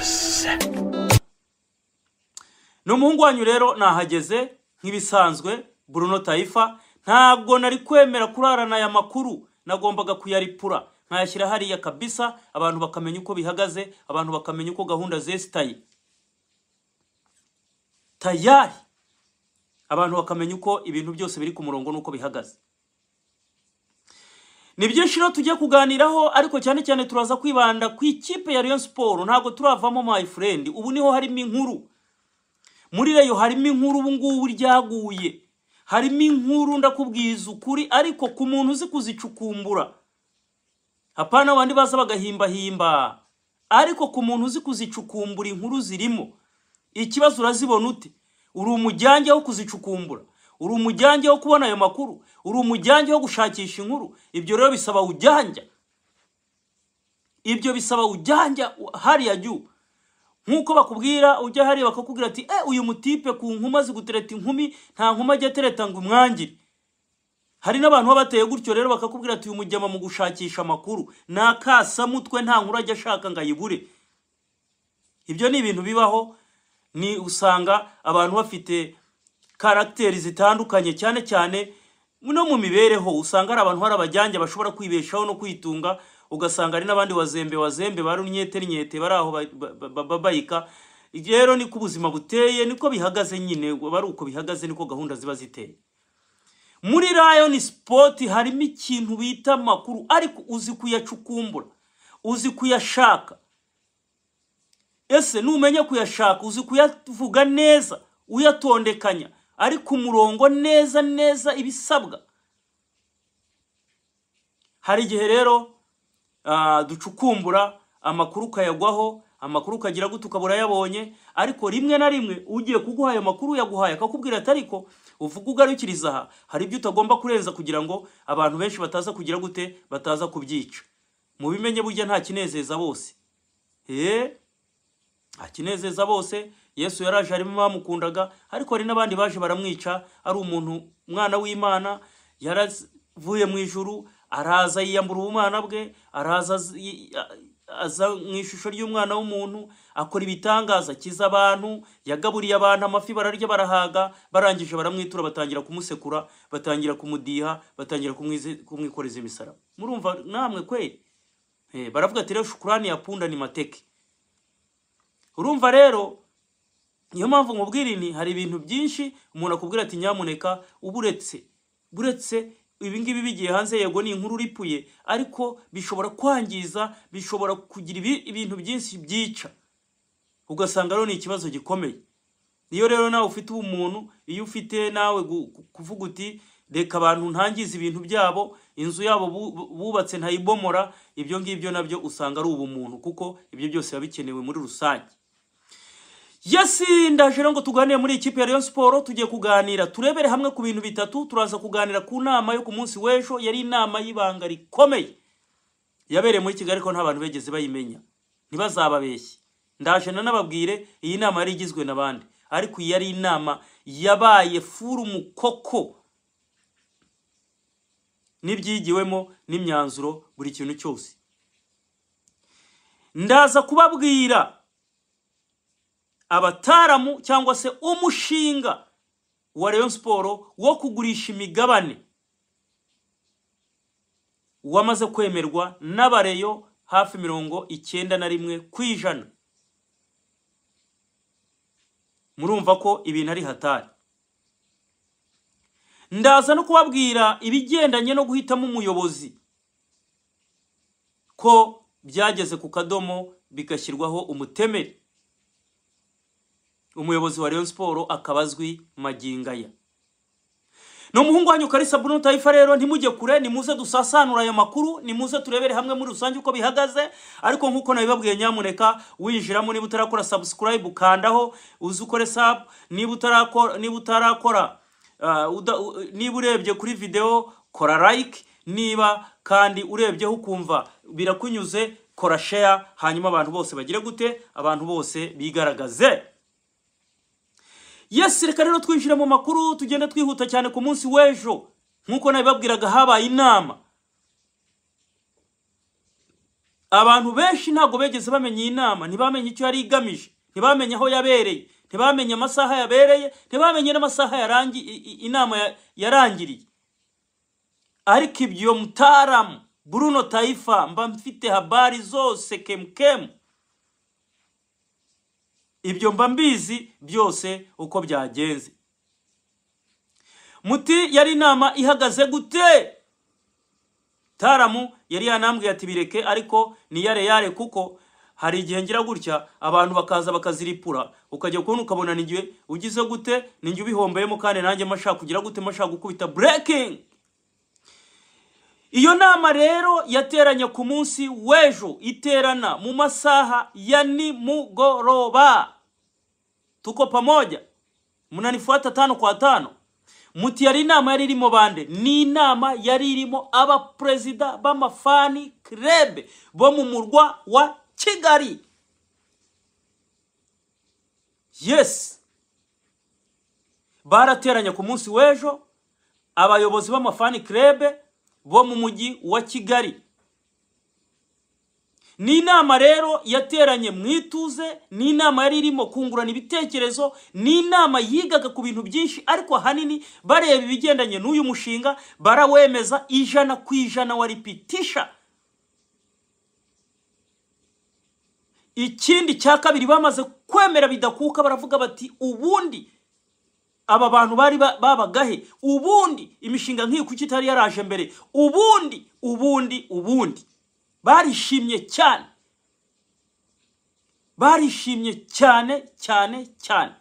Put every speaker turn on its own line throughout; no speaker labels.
Buzz.
ni umuhungu wanyu rero nahageze nk'ibisanzwe Bruno Taifa ntabwo nari kwemera kurarana aya makuru. Nagombaga kuyaripura. Nkayashyira hariya kabisa abantu bakamenya uko bihagaze abantu bakamenya uko gahunda zesitaye tayari! Abantu bakamenya uko ibintu byose biri ku murongo n'uko bihagaze. Ni byinshi rero tugiye kuganiraho ariko cyane cyane turaza kwibanda ku ikipe ya Rayon Sport ntabwo turavamo my friend. Ubu ni ho harimo inkuru. Muri reyo harimo inkuru ubu ngubu ryaguye. Harimo inkuru ndakubwiza ukuri ariko ku muntu uzi kuzicukumbura hapana abandi baza bagahimbahimba. Ariko ku muntu uzi kuzicukumbura inkuru zirimo ikibazo urazibona ute uri umujyange wo kuzicukumbura? Uri umujyange wo kubona ayo makuru. Uri umujyange wo gushakisha inkuru. Ibyo rero bisaba ujyanja ibyo bisaba ujyanja hariya jyu. Nk'uko bakubwira ujya hariya bakakubwira ati eh uyu mutipe ku nkuma azi gutereta inkumi nta nkuma ajya atereta ngo umwangire hari n'abantu baba bateye gutyo rero bakakubwira ati uyu mujyama mu gushakisha amakuru. Ni akasamutwe nta nkuru ajya ashaka ngo ayibure ibyo ni ibintu bibaho. Ni usanga abantu bafite karagiteri zitandukanye cyane cyane no mu mibereho usanga hari abantu hari abajyange bashobora kwibeshaho no kwitunga ugasanga hari n'abandi wazembe wazembe bari nyete nyete bari aho babayika. Rero niko ubuzima buteye niko bihagaze nyine bari uko bihagaze niko gahunda ziba ziteye. Muri rayoni sipoti harimo ikintu bita amakuru ariko uzi kuyacukumbura uzi kuyashaka. Ese numenya kuyashaka? Uzi kuyavuga neza uyatondekanya? Ari ku murongo neza neza ibisabwa. Hari igihe rero ducukumbura amakuru ukayagwaho amakuru ukagira gute ukabura yabonye ariko rimwe na rimwe ugiye kuguha ayo makuru yaguhaye akakubwira ati ariko uvuga ugarukiriza aha. Hari ibyo utagomba kurenza kugira ngo abantu benshi bataza kugira gute bataza kubyica. Mu bimenye burya nta kinezeza bose. Nta kinezeza bose. Yesu yaraje harimo bamukundaga ariko hari n'abandi baje baramwica. Ari umuntu umwana w'imana yaravuye mu ijuru araza yiyambura ubumana bwe araza aza mu ishusho ry'umwana w'umuntu akora ibitangaza akiza abantu yagaburiye abantu amafi bararya barahaga barangije baramwitura batangira kumusekura batangira kumudiha batangira kumwikoreza imisaraba. Murumva namwe kweri baravuga ati rero shukurani ya punda ni mateke. Urumva rero niyo mpamvu nkubwira ini hari ibintu byinshi umuntu akubwira ati nyamuneka uburetse buretse ibi ngibi bigiye hanze yego ni inkuru uripuye ariko bishobora kwangiza bishobora kugira ibintu byinshi byica. Ugasanga rero ni ikibazo gikomeye. Iyo rero nawe ufite ubumuntu iyo ufite nawe kuvuga uti reka abantu ntangize ibintu byabo inzu yabo bubatse ntayibomora ibyo ngibyo na byo usanga ari ubumuntu kuko ibyo byose biba bikenewe muri rusange. Yesi ndaje rero ngo tuganire muri ikipe ya Rayon Sport tugiye kuganira. Turebere hamwe ku bintu bitatu turaza kuganira ku nama yo ku munsi w'ejo yari inama y'ibanga rikomeye. Yabereye muri Kigali ko nta bantu begeze bayimenya. Ntibazababeshye. Ndaje nanababwire iyi nama yari igizwe n'abandi. Ariko iyi yari inama yabaye furu mukoko n'ibyigiwemo n'imyanzuro buri kintu cyose. Ndaza kubabwira abataramu cyangwa se umushinga wa Rayon Sport wo kugurisha imigabane wamaze kwemerwa n'abareyo hafi mirongo icyenda na rimwe ku ijana. Murumva ko ibintu ari hatari. Ndaza no kubabwira ibigendanye no guhitamo umuyobozi ko byageze ku kadomo bigashyirwaho umutemeri. Umuyobozi wa Rayon Sport akaba azwi magingaya ni umuhungu wanyu karisa Bruno Taifa rero ntimujye kure nimuze dusasanura ayo makuru nimuze turebere hamwe muri rusange uko bihagaze ariko nk'uko nabibabwiye nyamuneka winjiramo niba utarakora subscribe ukandaho uzi ukore sub niba utarakora niba utarakora niba urebye kuri video kora like niba kandi urebyeho ukumva birakunyuze kora share hanyuma abantu bose bagire gute abantu bose bigaragaze. Yesi reka rero twinjire mu makuru tugenda twihuta cyane ku munsi w'ejo. Nk'uko nabibabwiraga habaye inama. Abantu benshi ntabwo begeze bamenya iyi nama. Ntibamenye icyo yari igamije. Ntibamenye aho yabereye. Ntibamenye amasaha yabereye. Ntibamenye n'amasaha inama ya- yarangiriye. Ariko ibyo mutaramu bruno taifa mba mfite habari zose kemukemu ibyo mba mbizi byose uko byagenze. Muti yari inama ihagaze gute? Taramu yari yanambwiye ati bireke ariko ni yare kuko hari igihe ngira gutya abantu bakaza bakaziripura. Ukajya kubona ukabona ni igihe ugize gute? Ni njye ubihombeyemo kandi nanjye mashaka kugira gute mashaka gukubita breaking. Iyo nama rero yateranye ku munsi w'ejo iterana mu masaha ya nimugoroba. Tuko pamoja? Mnanifuata tano kwa tano. Muti yari inama yari irimo bande? Ni inama yari irimo abaperezida b'amafani krebe bo mu murwa wa kigali. Yes. Barateranye ku munsi w'ejo abayobozi b'amafani krebe bo mu mujyi wa kigali. Ni inama rero yateranye mu ituze ni inama yari irimo kungurana ibitekerezo ni inama yigaga ku bintu byinshi ariko ahanini bareba ibigendanye n'uyu mushinga barawemeza ijana ku ijana wa ripitisha ikindi cya kabiri bamaze kwemera bidakuka baravuga bati ubundi aba bantu bari ba- babagahe. Ubundi imishinga nk'iyi kuki itari yaraje mbere? Ubundi ubundi ubundi. Barishimye cyane. Barishimye cyane cyane cyane.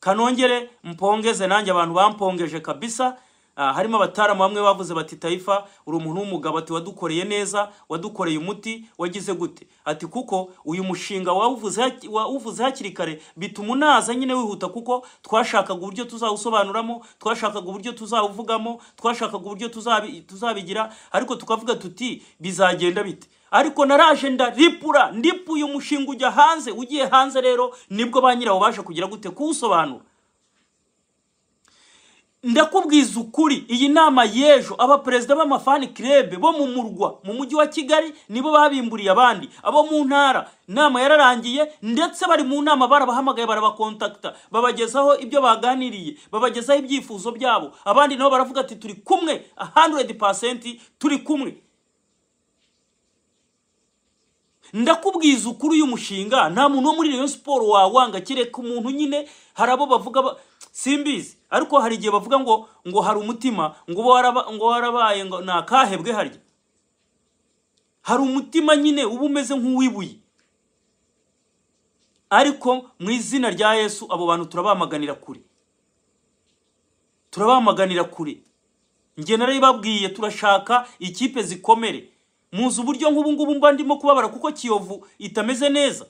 Kanongere mpongeze nanjye abantu bampongeje kabisa. Harimo abataramu bamwe bavuze bati taifa uri umuntu w'umugabo. Ati wadukoreye neza wadukoreye umuti wagize gute? Ati kuko uyu mushinga wawuvuze haki- wawuvuze hakiri kare bituma unaza nyine wihuta kuko twashakaga uburyo tuzawusobanuramo twashakaga uburyo tuzawuvugamo twashakaga uburyo tuzabi- tuzabigira ariko tukavuga tuti bizagenda bite? Ariko naraje ndaripura ndipuye umushinga ujya hanze ugiye hanze rero ni bwo ba nyirawo baje kugira gute kuwusobanura. Ndakubwiza ukuri iyi nama y'ejo abaperezida b'amafani kirebe bo mu murwa mu mujyi wa kigali nibo babimburiye abandi. Abo mu ntara inama yararangiye ndetse bari mu nama barabahamagaye barabakontakita babagezaho ibyo baganiriye babagezaho ibyifuzo byabo. Abandi nabo baravuga ati turi kumwe 100% turi kumwe. Ndakubwiza ukuri uyu mushinga nta muntu wo muri Rayon Sport wawanga kereka umuntu nyine. Hari abo bavuga ba- simbizi. Ariko hari igihe bavuga ngo ngo hari umutima ngo ngo warabaye ngo ni akahebwe harya? Hari umutima nyine uba umeze nk'uwibuye. Ariko mu izina rya Yesu abo bantu turabamaganira kure. Turabamaganira kure. Njye narabibabwiye turashaka ikipe zikomere. Muzi uburyo nk'ubu ngubu mba ndimo kubabara kuko kiyovu itameze neza.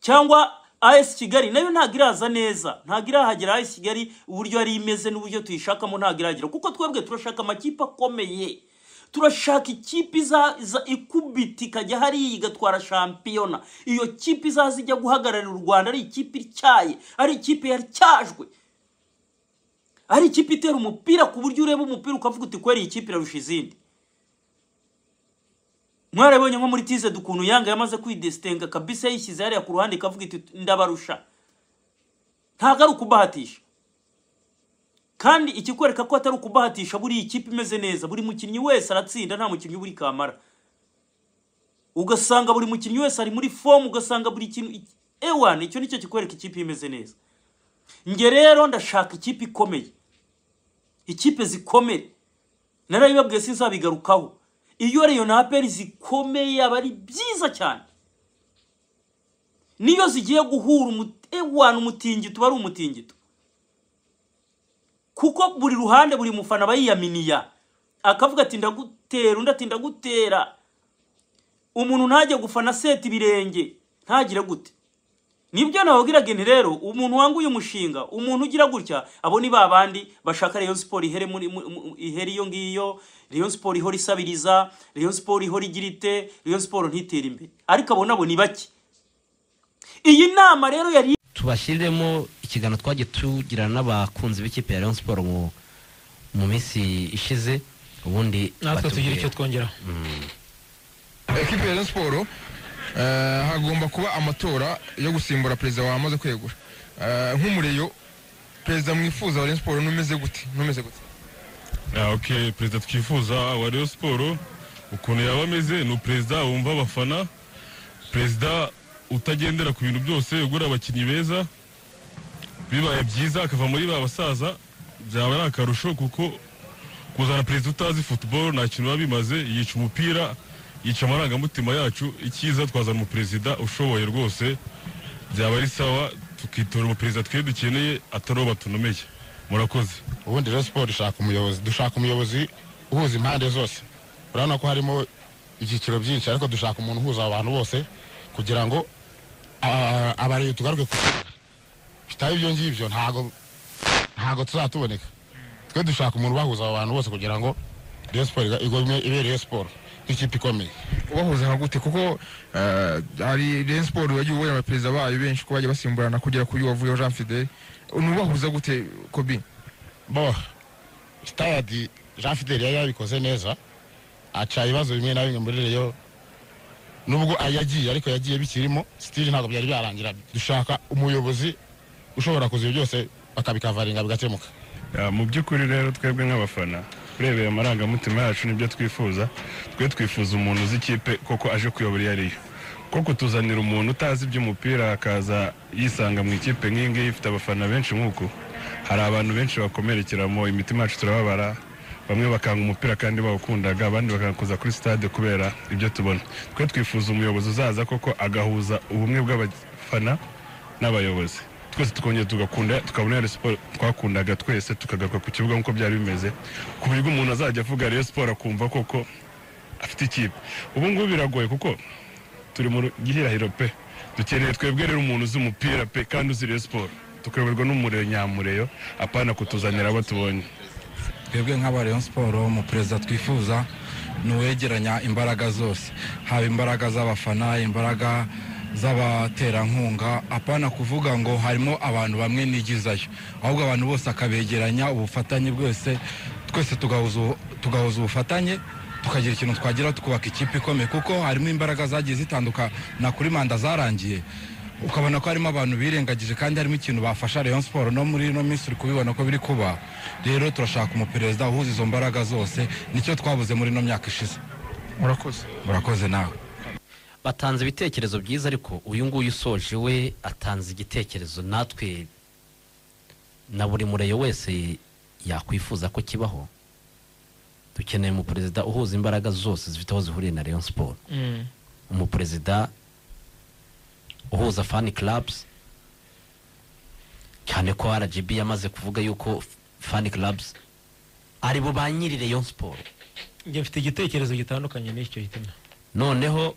Cyangwa AS Kigali na yo ntabwo iraza neza ntabwo irahagera AS Kigali uburyo yari imeze n'uburyo tuyishakamo ntabwo iragera kuko twebwe turashaka amakipe akomeye. Turashaka ikipe iza, ikubita ikajya hariya igatwara shampiyona. Iyo kipe izaza ijya guhagararira u Rwanda ari ikipe ityaye ari ikipe yaryajwe ari ikipe itera umupira ku buryo ureba umupira ukavuga uti kweri iyi kipe irarusha izindi. Mwarabonye nko muri tize ukuntu yanga yamaze kwidesitenga kabisa yishyize hariya ku ruhande ikavuga iti ndabarusha. Ntabwo ari ukubahatisha. Kandi ikikwereka ko atari ukubahatisha buri ikipe imeze neza. Buri mukinnyi wese aratsinda nta mukinnyi uburi kamara. Ugasanga buri mukinnyi wese ari muri fomu ugasanga buri kintu ewana icyo ni cyo kikwereka ikipe imeze neza. Njye rero ndashaka ikipe ikomeye. Ikipe zikomeye narabibabwiye sinzabigarukaho. Iyo reyo na aperi zikomeye aba ari byiza cyane. Niyo zigiye guhura ewana umutingito uba ari umutingito. Kuko buri ruhande buri mufana aba yiyaminiya. Akavuga ati ndagutera undi ati ndagutera. Umuntu ntajye gufana seta ibirenge ntagire gute. Ni byo nababwiraga nti rero umuntu wanguye umushinga umuntu ugira gutya abo ni ba bandi bashaka Rayon Sport ihere muri ihere iyo ngiyo Rayon Sport ihora isabiriza Rayon Sport ihora igira ite Rayon Sport ntitere imbere. Ariko abo nabo ni bake. Iyi nama rero yari
tubashyiriremo ikiganiro twagiye tugirana n'abakunzi b'ikipe ya Rayon Sport mu mu minsi ishize ubundi
natwe tugira icyo twongeraho.
Ekipe ya Rayon Sport hagomba kuba amatora yo gusimbura perezida wamaze kwegura. Eh, nk'umureyo perezida mwifuza wa Rayon numeze gute? Numeze gute?
Ah, ok perezida twifuza wa Rayon Sport ukuntu yaba ameze ni perezida wumva abafana. Perezida utagendera ku bintu byose ugura abakinnyi beza. Bibaye byiza akava muri ba basaza byaba ari akarusho kuko kuzana perezida utazi football nta kintu biba bimaze. Yica umupira yica amarangamutima yacu icyiza twazana umuperezida ushoboye rwose. Byaba ari sawa tukitora umuperezida twe dukeneye atari uwo batunomeye murakoze.
Ubundi rero siporo ishaka umuyobozi. Dushaka umuyobozi uhuza impande zose. Urabona ko harimo ibyiciro byinshi ariko dushaka umuntu uhuza abantu bose kugira ngo abarezi tugaruke ku bitaba ibyo ngibyo ntago ntago tuzatuboneka. Twe dushaka umuntu ubahuza abo bantu bose kugira ngo Rayon Sport iga- igome ibe Rayon Sport. Nk'ikipe ikomeye.
Ubahuza nka gute? Kuko eh, hari Rayon Sport yagiye ubona abaperezida bayo benshi ko bajya basimburana kugera kuri wavuyeho Jean Fidel nubahuza gute Kobi
bo stade Jean Fidel yari yabikoze neza aca ibibazo bimwe na bimwe muri Rayon. Nubwo yagiye ariko yagiye bikirimo stili ntabwo byari byarangira. Dushaka umuyobozi ushobora kuza ibyo byose bakabikavaringa bigakemuka.
Mu by'ukuri rero twebwe nk'abafana urebeye amarangamutima yacu ni byo twifuza twe twifuza umuntu uzi ikipe koko aje kuyobora iyo ariyo ko kutuzanira umuntu utazi iby'umupira akaza yisanga mu ikipe nk'iyi ngiyi ifite abafana benshi nk'uku hari abantu benshi bakomerekeramo imitima yacu turababara bamwe bakanga umupira kandi bawukundaga abandi bakanga kuza kuri stade kubera ibyo tubona. Twe twifuza umuyobozi uzaza koko agahuza ubumwe bw'abafana n'abayobozi. Twese tukongera tugakunda tukabona Rayon Sport twakundaga twese tukagaruka ku kibuga nk'uko byari bimeze. Ku buryo umuntu azajya avuga Rayon Sport akumva koko afite ikipe. Ubu ngubu biragoye kuko turi mu gihirahiro pe. Dukeneye twebwe rero umuntu uzi umupira pe kandi uzi Rayon Sport tukayoborwa n'umureyo nyamureyo apana kutuzanira abo tubonye.
Twebwe nk'aba Rayon Sport umuperezida twifuza ni uwegeranya imbaraga zose. Haba imbaraga z'abafana imbaraga z'abaterankunga apana kuvuga ngo harimo abantu bamwe nigizayo ahubwo abantu bose akabegeranya ubufatanye bwose twese tugahuza ubu- tugahuza ubufatanye tukagira ikintu twagira tukubaka ikipe ikomeye. Kuko harimo imbaraga zagiye zitandukana kuri manda zarangiye. Ukabona ko harimo abantu birengagije kandi harimo ikintu bafasha Rayon Sport no muri ino minsi uri kubibona ko biri kuba. Rero turashaka umuperezida uhuza izo mbaraga zose ni cyo twabuze muri ino myaka ishize.
Murakoze.
Murakoze nawe.
Batanze ibitekerezo byiza ariko uyu nguyu usoje we atanze igitekerezo natwe na buri mureyo wese yakwifuza ko kibaho. Dukeneye umuperezida uhuza imbaraga zose zifite aho zihuriye na Rayon Sport
Mm.
umuperezida uhuza fan clubs. Cyane ko RGB yamaze kuvuga yuko fan clubs ari bo ba nyiri Rayon Sport
njye mfite igitekerezo gitandukanye n'icyo hitima
noneho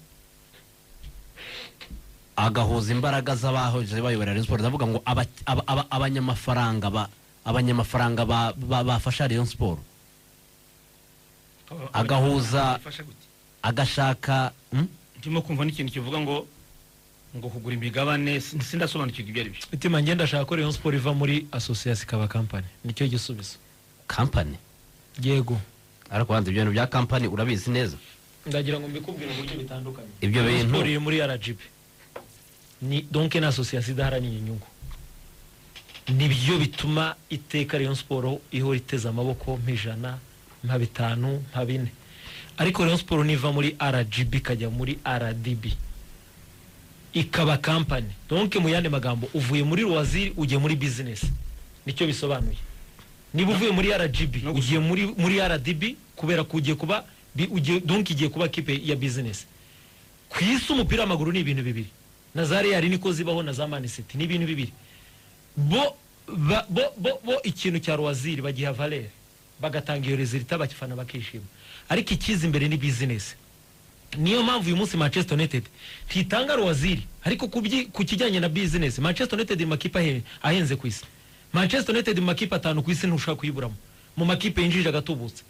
agahuza imbaraga z'abahoze bayobora Rayon Sport ndavuga ngo aba- aba- aba- abanyamafaranga ba abanyamafaranga ba- ba- bafasha Rayon Sport agahuza agashaka hmm?
ndimo kumva n'ikintu kivuga ngo ngo kugura imigabane sin- sindasobanukirwa ibyo ari byo.
Hitima njye ndashaka ko Rayon Sport iva muri association ikaba company. Nicyo gisubizo.
Company?
Yego.
Ariko wanze ibyo bintu bya company urabizi neza.
Ndagira ngo mbikubwire mu buryo bitandukanye.
Ibyo bintu-
iri muri RGB ni donc ni association idaharanira inyungu. Nibyo bituma iteka Rayon Sport ihora iteze amaboko mpijana mpa bitanu mpa bine. Ariko Rayon Sport niva muri RGB ikajya muri RDB ikaba company. Donc mu yandi magambo uvuye muri loisir ugiye muri business. Nicyo bisobanuye. Niba uvuye muri RGB ugiye muri muri RDB kubera ko ugiye kuba donc igiye kuba kipe ya business. Ku isi umupira w'amaguru ni ibintu bibiri. Na za Real niko zibaho na za Man City ni ibintu bibiri. Bo bo, ikintu cya loisir bagiha valeur bagatanga iyo resultat abafana bakishima. Ariko ikiza imbere ni business. Niyo mpamvu uyu munsi Manchester United ntitanga loisir ariko ku kijyanye na business Manchester United mu makipe ahe- ahenze ku isi. Manchester United mu makipe atanu ku isi ntushobora kuyiburamo mu makipe yinjije agatubutse.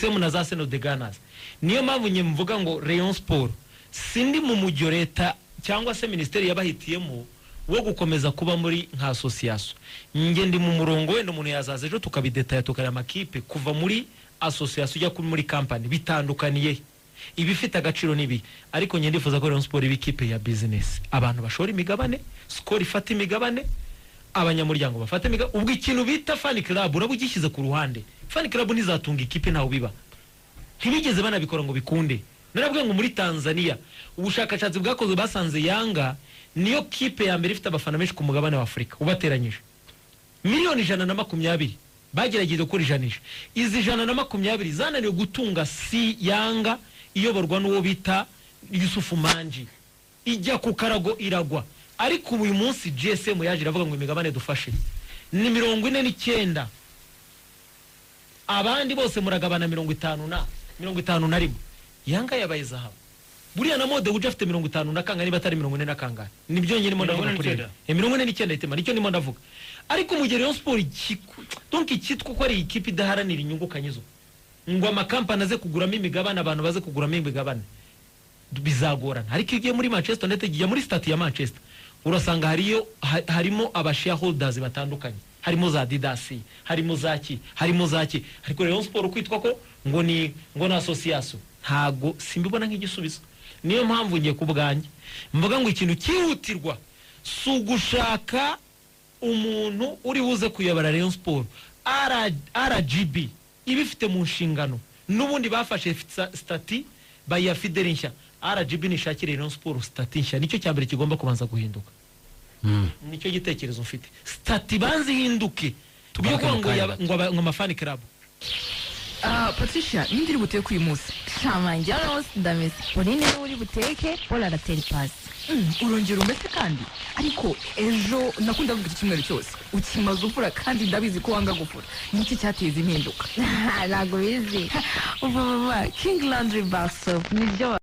Same na za Seno de Ganas niyo mpamvu nye mvuga ngo Rayon Sport sindi mu mujyo leta cyangwa se minisiteri yabahitiyemo wo gukomeza kuba muri nka association. Njye ndi mu murongo wenda umuntu yazaza ejo tukabidetaya tukareba amakipe kuva muri asosiyasiyo ujya muri kampani bitandukaniye. Ibifite agaciro n'ibi ariko njye ndifuza ko Rayon Sport iba ikipe ya business. Abantu bashora imigabane skol ifata imigabane abanyamuryango bafata imigabane ubwo ikintu bita fan club uraba ugishyize ku ruhande. Fan club ntizatunga ikipe ntawe biba. Ntibigeze banabikora ngo bikunde. Narabwiye ngo muri tanzania ubushakashatsi bwakozwe basanze yanga niyo kipe ya mbere ifite abafana benshi ku mugabane wa afurika ubateranyije. Miliyoni ijana na makumyabiri bagerageje gukora ijanisha. Izi ijana na makumyabiri zananiwe gutunga si yanga iyoborwa n'uwo bita yusufu manji. Ijya ku karago iragwa. Ariko uyu munsi gsm yaje iravuga ngo imigabane dufashe. Ni mirongo ine n'icyenda. Abandi bose muragabana mirongo itanu na mirongo itanu na rimwe. Yanga yabaye zahabu. Buriya na mode uje afite mirongo itanu na kangahe niba atari mirongo ine na kangahe ni byo nyine ndimo ndavuga kuri
n'icyenda.
Eh, mirongo ine n'icyenda itima ni cyo ndimo ndavuga. Ariko mu gihe Rayon Sport ikiku- donc icyitwa ko ari ikipe idaharanira inyungu kanyizo ngo amakampani aze kuguramo imigabane abantu baze kuguramo imigabane. Bizagorana. Ariko iyo ugiye muri manchester united ujya muri stati ya manchester urasanga hariyo ha- harimo aba shareholders batandukanye. Harimo za didasi harimo za ki harimo za ki. Ariko Rayon Sport kwitwa ko ngo ni ngo ni association. Ntago simbibona nk'igisubizo. Niyo mpamvu ngiye ku bwanjye. Mvuga ngo ikintu cyihutirwa si ugushaka umuntu uri buze kuyobora Rayon Sport R- RGB ibifite mu nshingano. N'ubundi bafashe stati bayiha fideli nshya. RGB nishakire Rayon Sport stati nshya. Nicyo cya mbere kigomba kubanza guhinduka. Nicyo gitekerezo mfite. Stati banze ihinduke byo
Tugaruke
kuvuga ngo amafani
Ah, patricia ninde uri buteke uyu munsi
shamanjye hano ndameze pauline ni we uri buteke paul aratera ipasi
Mm, urongera umese kandi ariko ejo nakunda kuvuga iki cyumweru cyose ukimaze ufura kandi ndabizi ko wanga gufura niki cyateza impinduka
ntabwo bizi uva mama king landry bar soap ni byo